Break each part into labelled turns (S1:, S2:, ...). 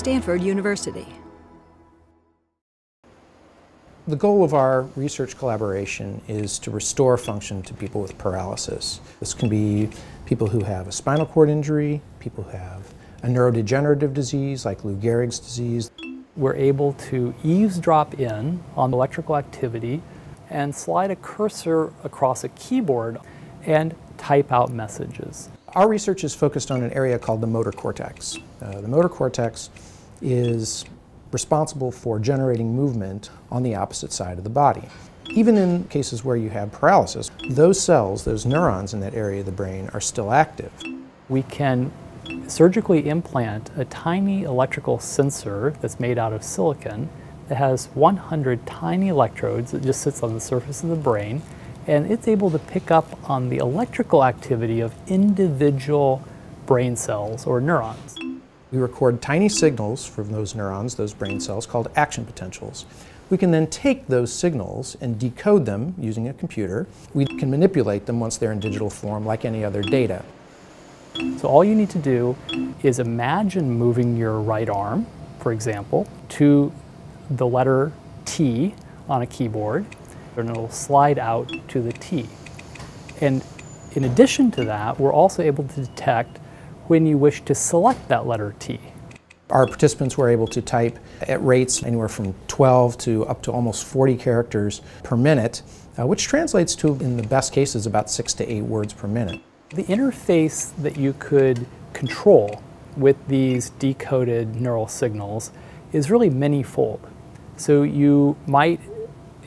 S1: Stanford University.
S2: The goal of our research collaboration is to restore function to people with paralysis. This can be people who have a spinal cord injury, people who have a neurodegenerative disease like Lou Gehrig's disease.
S3: We're able to eavesdrop in on electrical activity and slide a cursor across a keyboard and type out messages.
S2: Our research is focused on an area called the motor cortex. Uh, the motor cortex is responsible for generating movement on the opposite side of the body. Even in cases where you have paralysis, those cells, those neurons in that area of the brain are still active.
S3: We can surgically implant a tiny electrical sensor that's made out of silicon that has 100 tiny electrodes that just sits on the surface of the brain and it's able to pick up on the electrical activity of individual brain cells or neurons.
S2: We record tiny signals from those neurons, those brain cells, called action potentials. We can then take those signals and decode them using a computer. We can manipulate them once they're in digital form like any other data.
S3: So all you need to do is imagine moving your right arm, for example, to the letter T on a keyboard, and it'll slide out to the T. And in addition to that, we're also able to detect when you wish to select that letter T.
S2: Our participants were able to type at rates anywhere from 12 to up to almost 40 characters per minute, uh, which translates to, in the best cases, about six to eight words per minute.
S3: The interface that you could control with these decoded neural signals is really many-fold. So you might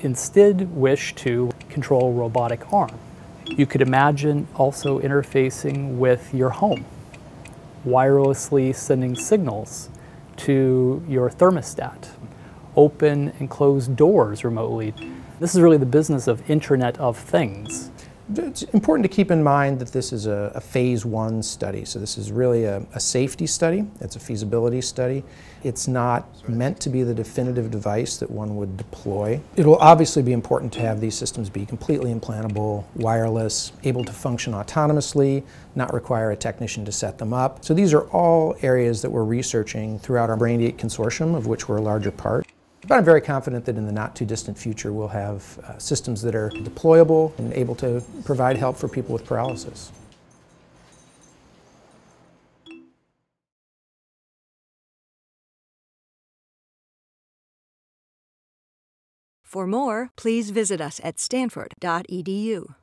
S3: instead wish to control a robotic arm. You could imagine also interfacing with your home wirelessly sending signals to your thermostat, open and close doors remotely. This is really the business of Internet of Things.
S2: It's important to keep in mind that this is a, a phase one study, so this is really a, a, safety study, it's a feasibility study. It's not meant to be the definitive device that one would deploy. It will obviously be important to have these systems be completely implantable, wireless, able to function autonomously, not require a technician to set them up. So these are all areas that we're researching throughout our BrainGate consortium, of which we're a larger part. But I'm very confident that in the not too distant future we'll have uh, systems that are deployable and able to provide help for people with paralysis.
S1: For more, please visit us at stanford.edu.